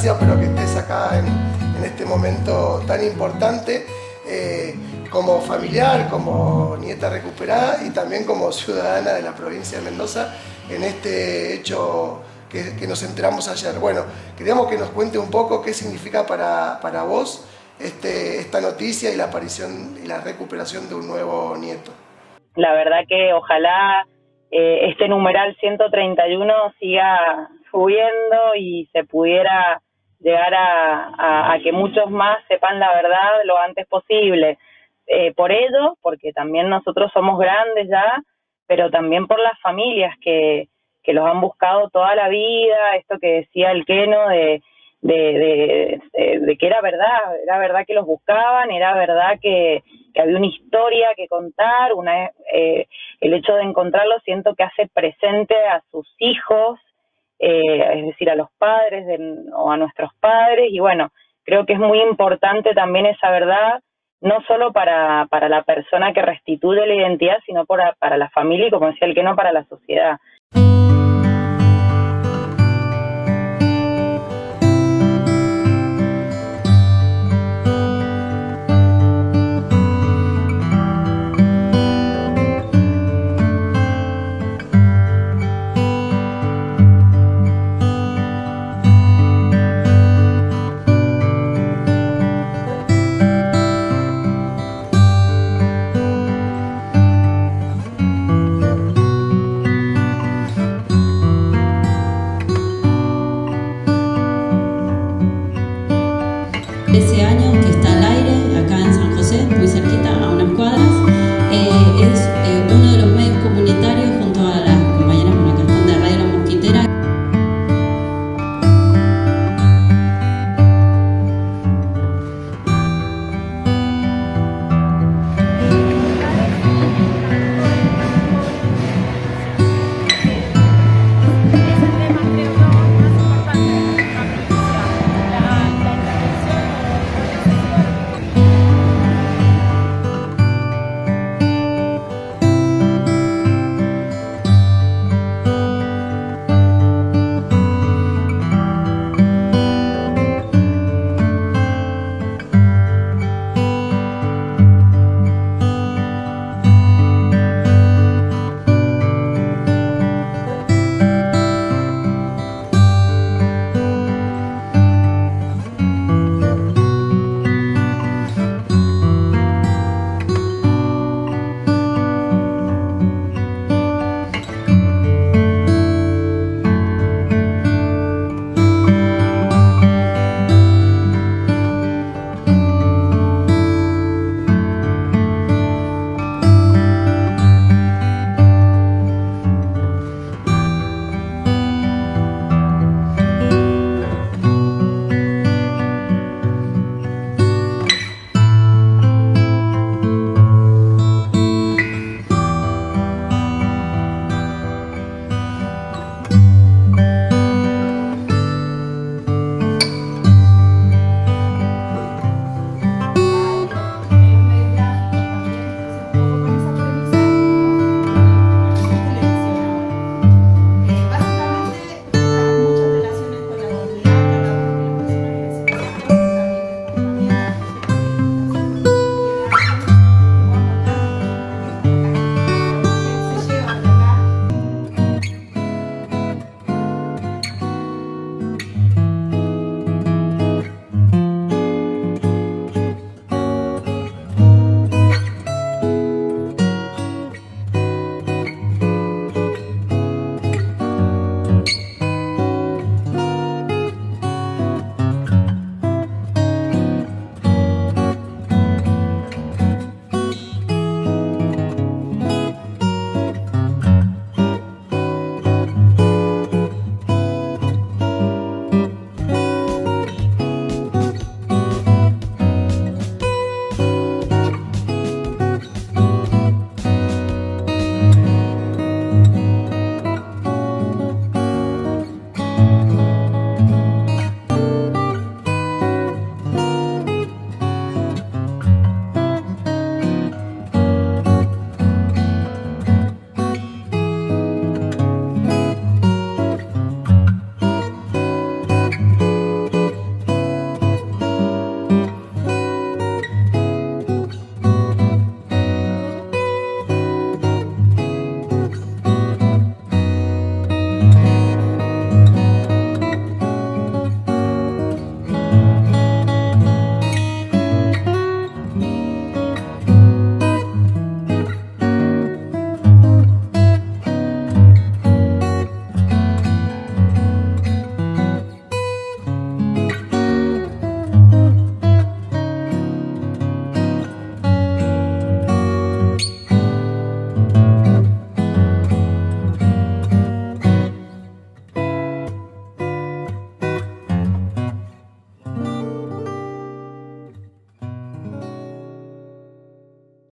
distancia, pero que estés acá en, este momento tan importante. Eh, como familiar, como nieta recuperada y también como ciudadana de la provincia de Mendoza en este hecho que, nos enteramos ayer. Bueno, queríamos que nos cuente un poco qué significa para, para vos este, esta noticia y la aparición y la recuperación de un nuevo nieto. La verdad que ojalá eh, este numeral 131 siga subiendo y se pudiera llegar a, que muchos más sepan la verdad lo antes posible. Eh, por ello, porque también nosotros somos grandes ya, pero también por las familias que, que los han buscado toda la vida, esto que decía el Keno de, de, de, que era verdad, era verdad que los buscaban, era verdad que, que había una historia que contar, una, eh, el hecho de encontrarlos siento que hace presente a sus hijos, eh, es decir, a los padres o a nuestros padres, y bueno, creo que es muy importante también esa verdad, no solo para, para la persona que restituye la identidad, sino para, para la familia y, como decía el que no, para la sociedad.